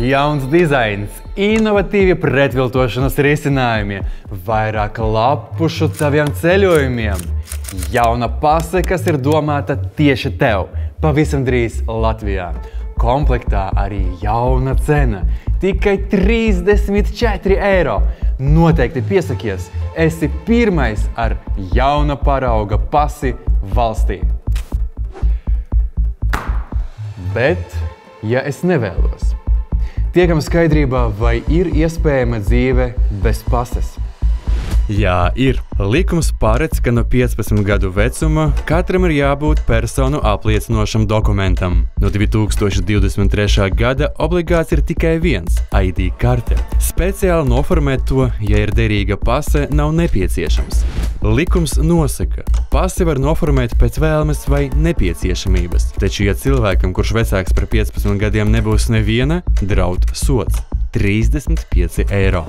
Jauns dizains, innovatīvi pretviltošanas risinājumi, vairāk lapušu taviem ceļojumiem. Jauna pase, kas ir domāta tieši tev, pavisam drīz Latvijā. Komplektā arī jauna cena - tikai 34 eiro. Noteikti piesakies, esi pirmais ar jauna parauga pasi valstī. Bet, ja es nevēlos, Tiekam skaidrībā, vai ir iespējama dzīve bez pases. Jā, ir. Likums paredz, ka no 15 gadu vecuma katram ir jābūt personu apliecinošam dokumentam. No 2023. gada obligāts ir tikai viens - ID karte. Speciāli noformēt to, ja ir derīga pase, nav nepieciešams. Likums nosaka, pasi var noformēt pēc vēlmes vai nepieciešamības, taču, ja cilvēkam, kurš vecāks par 15 gadiem, nebūs neviena, draud sots. 35 eiro.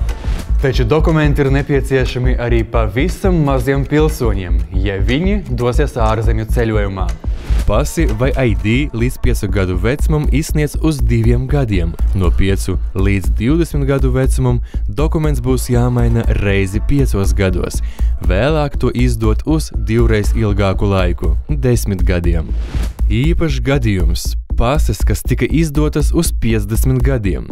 Taču dokumenti ir nepieciešami arī pavisam maziem pilsoņiem, ja viņi dosies ārzemju ceļojumā. Pasi vai ID līdz 5 gadu vecumam izsniedz uz 2 gadiem. No 5 līdz 20 gadu vecumam dokuments būs jāmaina reizi 5 gados. Vēlāk to izdot uz divreiz ilgāku laiku - 10 gadiem. Īpašs gadījums pases, kas tika izdotas uz 50 gadiem.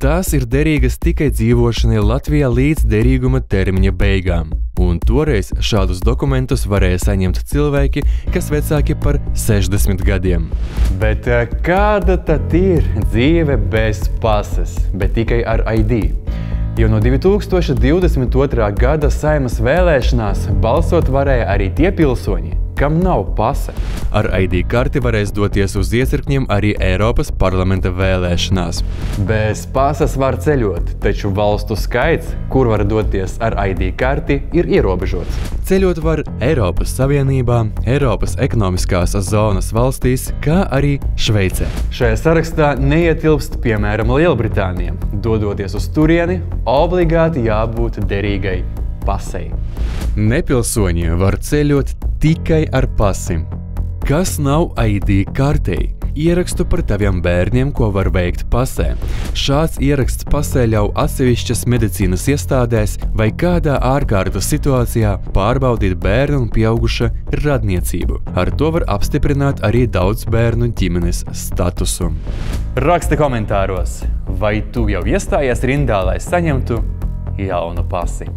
Tās ir derīgas tikai dzīvošanai Latvijā līdz derīguma termiņa beigām. Un toreiz šādus dokumentus varēja saņemt cilvēki, kas vecāki par 60 gadiem. Bet eh, kāda tad ir dzīve bez pases, bet tikai ar ID? Jo no 2022. gada saimas vēlēšanās balsot varēja arī tie pilsoņi, kam nav pase. Ar ID karti varēs doties uz iecirkņiem arī Eiropas parlamenta vēlēšanās. Bez pases var ceļot, taču valstu skaits, kur var doties ar ID karti, ir ierobežots. Ceļot var Eiropas Savienībā, Eiropas ekonomiskās zonas valstīs, kā arī Šveicē. Šajā sarakstā neietilpst piemēram Lielbritānija. Dodoties uz turieni, obligāti jābūt derīgai pasei. Nepilsoņi var ceļot tikai ar pasim. Kas nav ID kartei? Ierakstu par taviem bērniem, ko var veikt pasē. Šāds ieraksts pasē ļauj atsevišķas medicīnas iestādēs vai kādā ārkārtas situācijā pārbaudīt bērnu un pieauguša radniecību. Ar to var apstiprināt arī daudz bērnu ģimenes statusu. Raksti komentāros, vai tu jau iestājies rindā, lai saņemtu jaunu pasi.